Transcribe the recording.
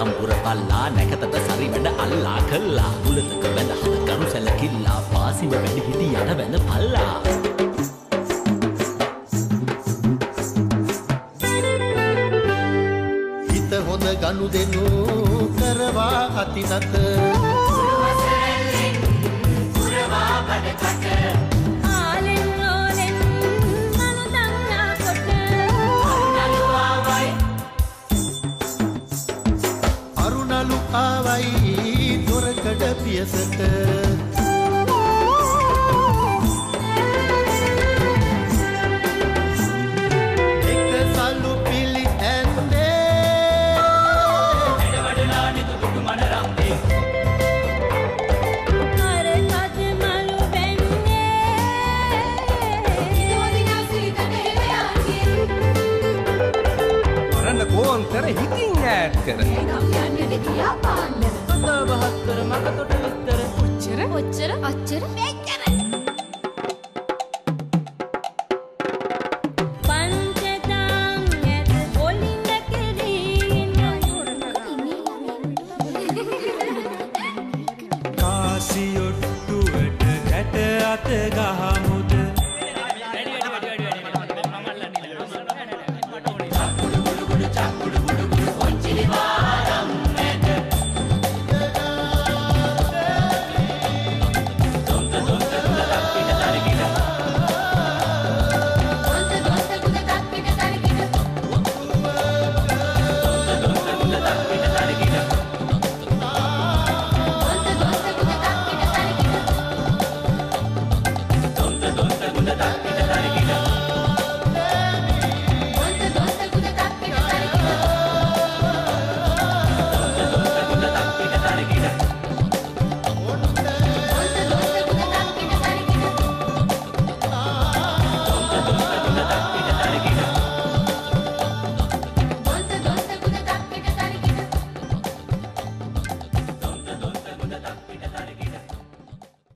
නොනගදයට ඉංනම් පුර පල්ලා නැකතට සරි වැඩ අල්ලා කල්ලා උලතක වැඳ හද කරු සැලකිල්ලා පාසිම වැඩි හිටි යට වැඳ පල්ලා. හිත හොඳ ගනු දෙනු කරවා අතිනත පියසට එක සල්ලු පිලි ඇන්දේ අරන්න කෝන් කර හිතින් ඈඩ් කර ඔච්චර අච්චර මෙච්චර කාසියොට්ටුවට ගැට අත ගහමු.